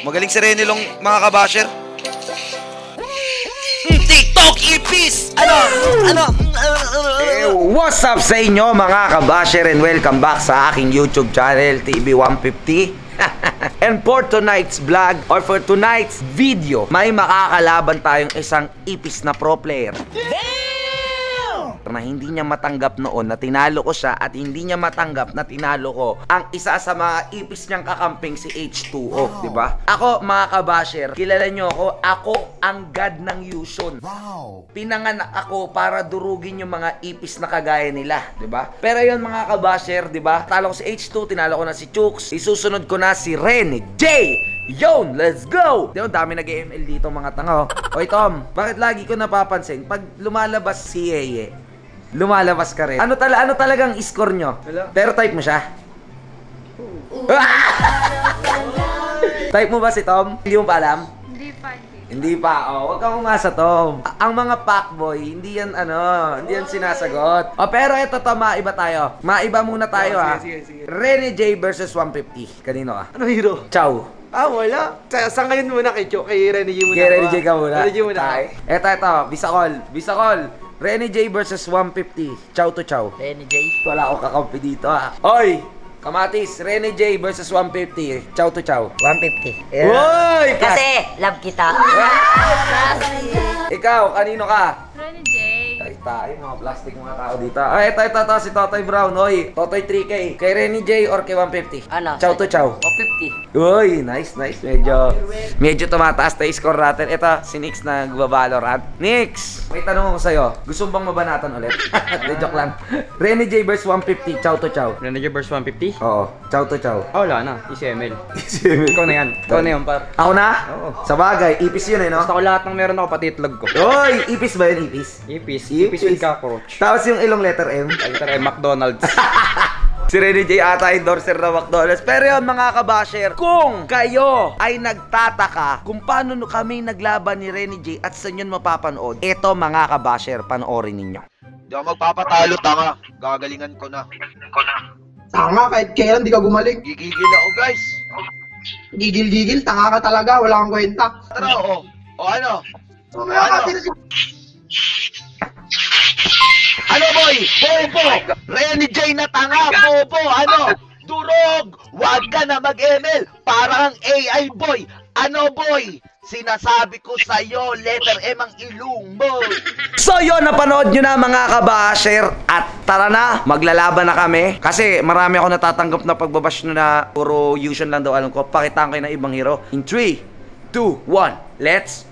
Magaling si Rene Long, mga kabasher. Mm, TikTok ipis! Ano? Ano? Eh, what's up sa inyo mga kabasher and welcome back sa aking YouTube channel TV150 And for tonight's vlog or for tonight's video May makakalaban tayong isang ipis na pro player na hindi niya matanggap noon na tinalo ko siya at hindi niya matanggap na tinalo ko ang isa sa mga ipis niyang kakamping si H2O, di ba? Ako, mga kabasher, kilala niyo ako, ako ang god ng Yushon. Wow! Pinanganak ako para durugin yung mga ipis na kagaya nila, di ba? Pero yun mga kabasher, di ba? Talo ko si H2, tinalo ko na si Chooks, isusunod ko na si Rene J! Yon, let's go! Di ba, dami nag-ML dito mga tanga. oh. Oy Tom, bakit lagi ko napapansin pag lumalabas si Yeye, lumalabas ka rin. Ano tala ano talagang score nyo? Pero type mo siya. type mo ba si Tom? Hindi mo pa alam? Hindi pa, hindi. Hindi pa. Oh, wag kang umasa, Tom. A- Ang mga packboy, hindi yan ano, hindi yan sinasagot. Oh, pero ito to, maiba tayo. Maiba muna tayo, Oh, ha. sige, sige, sige. Rene J versus 150. Kanino ka? Ano hero? Ciao. Ah, wala. Sa, sa ngayon muna kay Cho, kay Renny G muna. Kaya Rene J ka muna. Renny G muna. Tay. Eto, eto. Bisakol. Bisakol. Rene J versus 150. Ciao to ciao. Renny J. Wala akong kakampi dito, ha. Oy! Kamatis, Rene J versus 150. Ciao to ciao. 150. Uy! Kasi, love kita. Ikaw, kanino ka? Ronnie J. Ay, tayo, mga plastic mga tao dito. Ay, ito, ito, ito, si Totoy Brown. Oy, Totoy 3K. Kay Renny J or kay 150? Ano? Ciao to ciao. O 50. Uy, nice, nice. Medyo, medyo tumataas na score natin. Ito, si Nix na nagbabalorant. Nix, may tanong ako sa'yo. Gusto mo bang mabanatan ulit? Hindi, joke lang. Renny J versus 150. Ciao to ciao. Manager verse 150? Oo, ciao to ciao. Ah, wala na. ECML. Ikaw na yan. Ikaw na yan, par. Ako na? Oo. Sa bagay, ipis yun eh, no? Gusto ko lahat ng meron ako, pati itlog ko. Uy, ipis ba yun, ipis? Ipis. Ipis. Ipis with cockroach. Tapos yung ilong letter M. Alter ay McDonald's. Si Rene J ata endorser ng McDonald's. Pero yun mga kabasher, kung kayo ay nagtataka kung paano no kami naglaban ni Rene J at sa inyo mapapanood, eto mga kabasher, panoorin ninyo. Di ako magpapatalo, tanga. Gagalingan ko na. Tanga, kahit kailan di ka gumaling. Gigigil ako, guys. Gigil-gigil, tanga ka talaga, wala kang kwenta. Tara, o. O ano? Sino si... Ano, boy? Bobo! Renny J na tanga, bobo! Ano? Durog! Huwag ka na mag-ML! Parang AI, boy! Ano, boy? Sinasabi ko sa'yo, letter M ang ilong mo! So yun, napanood nyo na mga kabasher at tara na, maglalaban na kami. Kasi marami ako natatanggap na pagbabash nyo na puro Yushon lang daw alam ko. Pakitaan kayo ng ibang hero. In 3, 2, 1, let's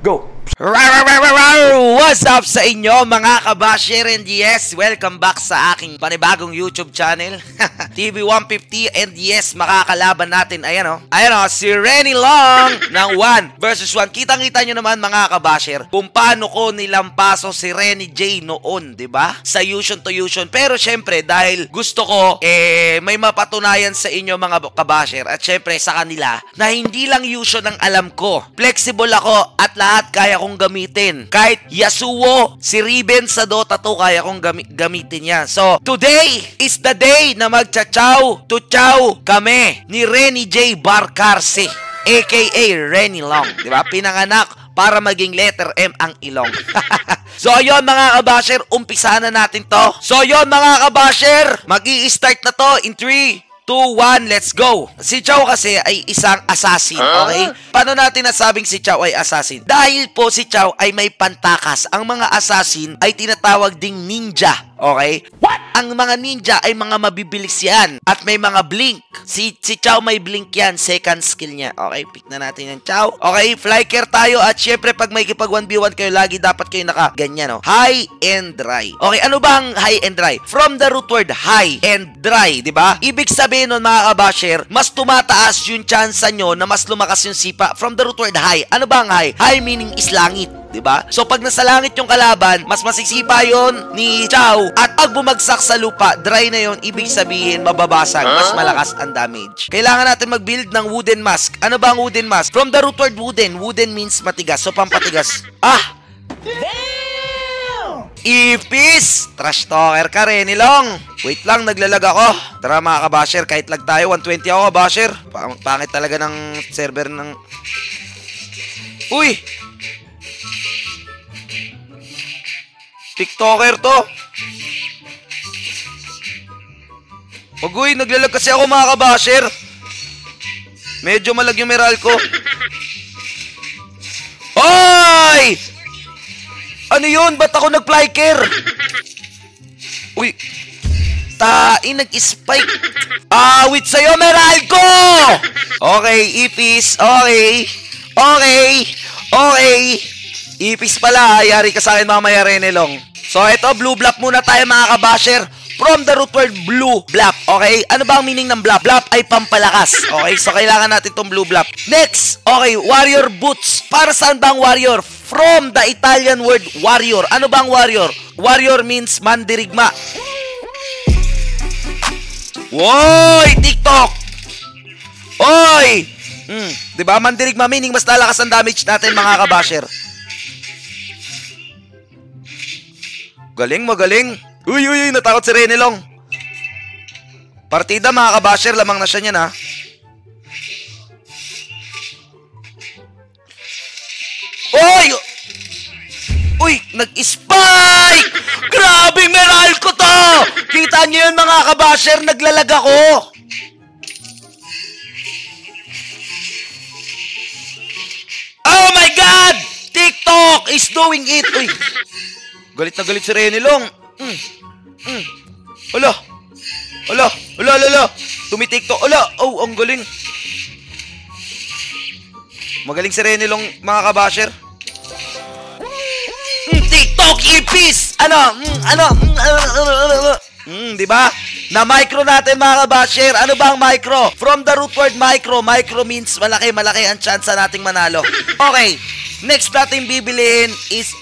go! What's up sa inyo mga kabasher and yes, welcome back sa aking panibagong YouTube channel TV150 and yes, makakalaban natin. Ayan o, ayan o, si Renny Long ng 1 versus 1 Kitang-kita nyo naman mga kabasher kung paano ko nilampaso si Renny J noon, ba? Sa Yushon to Yushon pero syempre dahil gusto ko eh may mapatunayan sa inyo mga kabasher at syempre sa kanila na hindi lang Yushon ang alam ko. Flexible ako at lahat kaya kong gamitin. Kahit Yasuo, si Riven sa Dota 2, kaya kong gami- gamitin yan. So, today is the day na magcha-chow to chow kami ni Renny J. Barcarse, aka Renny Long. Di ba? Pinanganak para maging letter M ang ilong. so, yon mga kabasher, umpisa na natin to. So, yon mga kabasher, mag start na to in 3, 2, 1, let's go! Si Chow kasi ay isang assassin, okay? Paano natin nasabing si Chow ay assassin? Dahil po si Chow ay may pantakas. Ang mga assassin ay tinatawag ding ninja, okay? What? Ang mga ninja ay mga mabibilis yan at may mga blink. Si, si Chow may blink yan, second skill niya. Okay, pick na natin yung Chow. Okay, flyker tayo at syempre pag may kipag 1v1 kayo, lagi dapat kayo naka ganyan, no? High and dry. Okay, ano bang high and dry? From the root word high and dry, di ba? Ibig sabihin nun mga kabasher, mas tumataas yung chance nyo na mas lumakas yung sipa from the root word high. Ano ba ang high? High meaning is langit. 'Di ba? So pag nasa langit yung kalaban, mas masisipa 'yon ni Chow at pag bumagsak sa lupa, dry na 'yon, ibig sabihin mababasag, mas malakas ang damage. Kailangan natin mag-build ng wooden mask. Ano ba ang wooden mask? From the root word wooden, wooden means matigas. So pampatigas. Ah, Ipis! Trash talker ka rin, Ilong. Wait lang, naglalag ako. Tara mga kabasher, kahit lag tayo, 120 ako kabasher. Pang pangit talaga ng server ng... Uy! TikToker to. Uy, naglalag kasi ako mga kabasher. Medyo malag yung meral ko. Hoy! Ano yun? Ba't ako nag-flyker? Uy. Tain, nag-spike. Awit sa'yo, meral ko! Okay, ipis. Okay. Okay. Okay. Ipis pala. Yari ka sa akin mamaya, Renelong. So, ito, blue block muna tayo, mga kabasher. From the root word blue blap, okay? Ano ba ang meaning ng blap? Blap ay pampalakas, okay? So, kailangan natin itong blue blap. Next, okay, warrior boots. Para saan ba warrior? From the Italian word warrior. Ano ba ang warrior? Warrior means mandirigma. Woy! TikTok! Oy! Hmm, 'di ba? Mandirigma meaning mas lalakas ang damage natin mga kabasher. Galing, magaling. Uy, uy, uy, natakot si Renelong. Partida mga kabasher, lamang na siya niyan ha. Oy! Uy, nag-spike! Grabe, meral ko to! Kita niyo yun mga kabasher, naglalag ako. Oh my God! TikTok is doing it! Uy, galit na galit si Renelong. Mm. Mm. Ala! Ala! Ala, ala, ala! Tumitiktok. Ala! Oh, ang galing. Magaling si Renelong, mga kabasher. Mm, TikTok ipis! Ano? Mm, ano? Mm, ano, ano, ano, ano. Mm, di ba? Na micro natin mga kabasher. Ano ba ang micro? From the root word micro, micro means malaki, malaki ang chance nating manalo. Okay. Next natin bibiliin is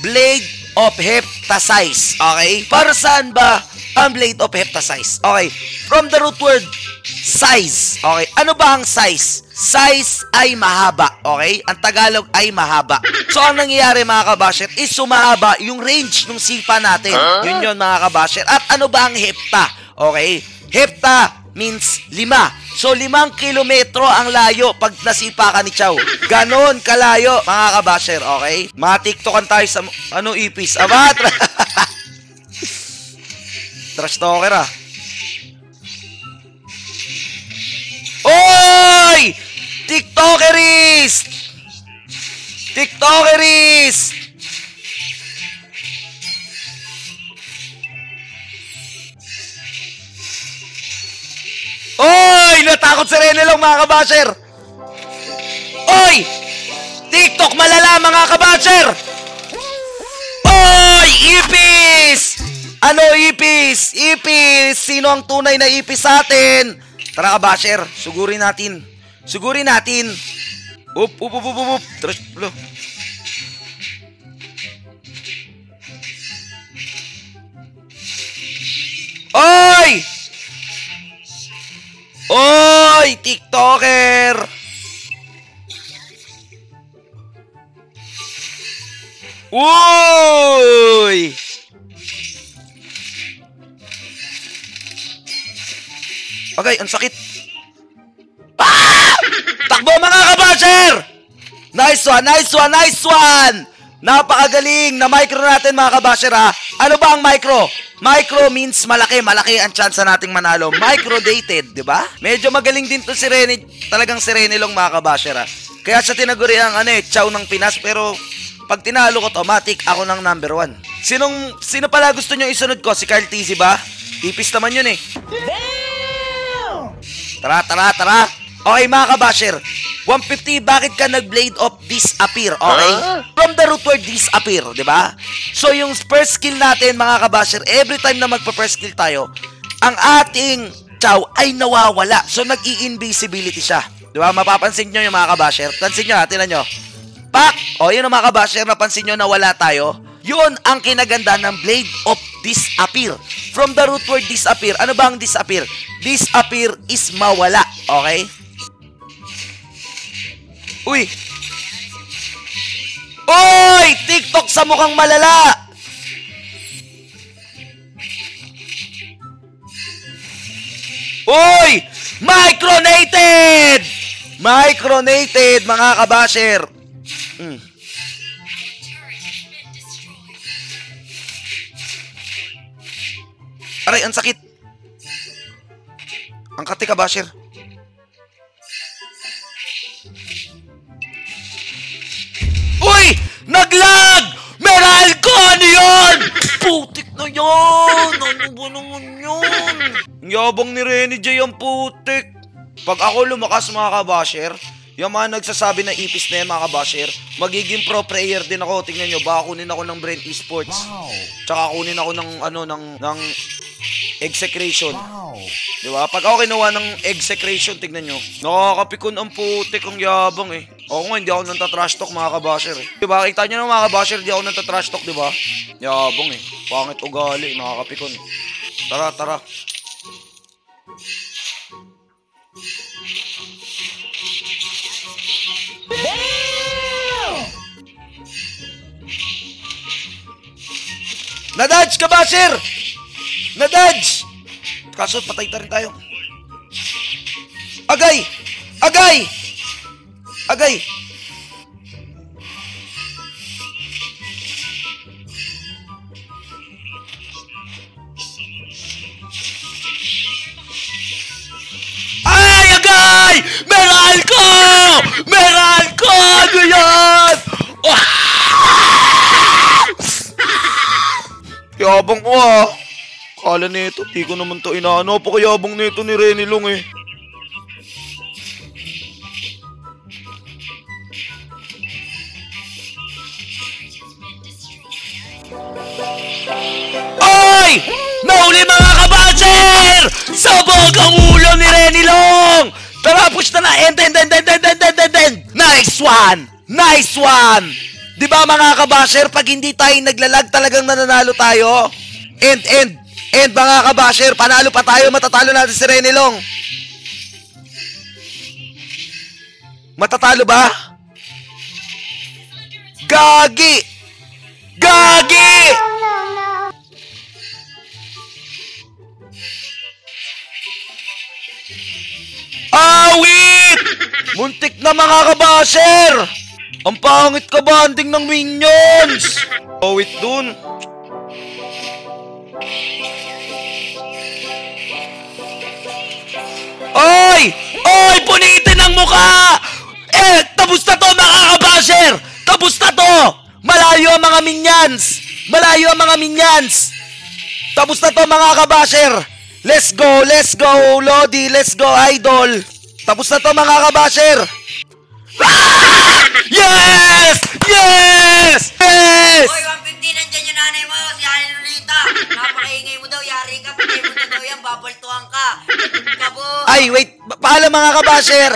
blade of heptasize. Okay? Para saan ba ang blade of heptasize? Okay. From the root word size. Okay. Ano ba ang size? Size ay mahaba. Okay? Ang Tagalog ay mahaba. So, ang nangyayari mga kabasher is sumahaba yung range ng sipa natin. Yun yun mga kabasher. At ano ba ang hepta? Okay? Hepta means lima. So, limang kilometro ang layo pag nasipa ka ni Chow. Ganon kalayo, mga kabasher, okay? Matiktokan tayo sa, ano, ipis. Aba, tra- trash talker ah. Oy! TikTokeris! TikTokeris! Natakot si Renelong mga kabasher! Oy! TikTok malala mga kabasher! Oy! Ipis! Ano ipis? Ipis! Sino ang tunay na ipis sa atin? Tara kabasher, sugurin natin. Sugurin natin. Up, up, up, up, up, up. Trash, TikToker! Uy! Okay, ang sakit. Ah! Takbo mga kabasher! Nice one, nice one, nice one! Napakagaling na micro natin mga kabasher ha. Ano ba ang micro? Micro means malaki, malaki ang chance nating manalo. Micro dated, di ba? Medyo magaling din to si Rene, talagang si Rene lang mga kabasher ha. Kaya siya tinaguri ang ano eh, chow ng Pinas pero pag tinalo ko to, matik ako ng number one. Sinong, sino pala gusto nyo isunod ko? Si Carl Tizzy ba? Tipis naman yun eh. Tara, tara, tara. Okay mga kabasher, 150, bakit ka nag-blade of disappear? Okay? From the root word disappear, di ba? So yung first skill natin mga kabasher, every time na magpa-first skill tayo, ang ating chow ay nawawala. So nag-i-invisibility siya. Di ba? Mapapansin nyo yung mga kabasher. Pansin nyo ha, tinan nyo. Pak! O, yun ang mga kabasher, napansin nyo na wala tayo. Yun ang kinaganda ng Blade of Disappear. From the root word disappear, ano ba ang disappear? Disappear is mawala. Okay? Uy! Uy! TikTok sa mukhang malala! Uy! Micronated! Micronated, mga kabasher! Mm. Aray, ang sakit! Ang kati ka, basher. Uy! Naglag! Meral ko! Ano yun? Putik na yan! Ano ba naman yun? Ang Yabang ni Renny J ang putik. Pag ako lumakas mga kabasher, yung mga nagsasabi na ipis na yan mga kabasher, magiging pro player din ako. Tingnan nyo, baka kunin ako ng Brain Esports. Tsaka kunin ako ng, ano, ng, ng execration. Di ba? Pag ako kinuha ng execration, tignan nyo. Nakakapikon ang putik, ang yabang eh. Ako nga, hindi ako nang trash talk mga kabasher eh. Di ba? Kita nyo ng mga kabasher, hindi ako nang trash talk, di ba? Yabang eh. Pangit ugali, nakakapikon. Tara, tara. Nadadge ka ba, sir? Nadadge! Kaso patay na rin tayo. Agay! Agay! Agay! Ay! Agay! Meral ko! Meral ko! Ano yan? Ah! Yabang ko ah. Kala nito, di ko naman to inaano. Pakayabang nito ni Renny Long eh. Ay! Nahuli mga kabacher! Sabog ang ulo ni Renny Long! Tara, push na na! End, end, end, end, end, end, end, end, end! Nice one! Nice one! Di ba mga kabasher, pag hindi tayo naglalag talagang nananalo tayo? End, end, end mga kabasher, panalo pa tayo, matatalo natin si Renny Long. Matatalo ba? Gagi! Gagi! Awit! Muntik na mga kabasher! Ang pangit ka banding ng minions! Awit dun. Oy! Oy! Punitin ang muka! Eh! Tapos na to mga kabasher! Tapos na to! Malayo ang mga minions! Malayo ang mga minions! Tapos na to mga kabasher! Let's go! Let's go! Lodi! Let's go, idol! Tapos na to mga kabasher! Ah! Yes! Yes! Yes! Hoy, 150 nandyan yung nanay mo, si Ani Lolita. Napakaingay mo daw, yari ka, patay mo na daw yan, babaltuhan ka. Ay, wait. Pa- Paalam mga kabasher.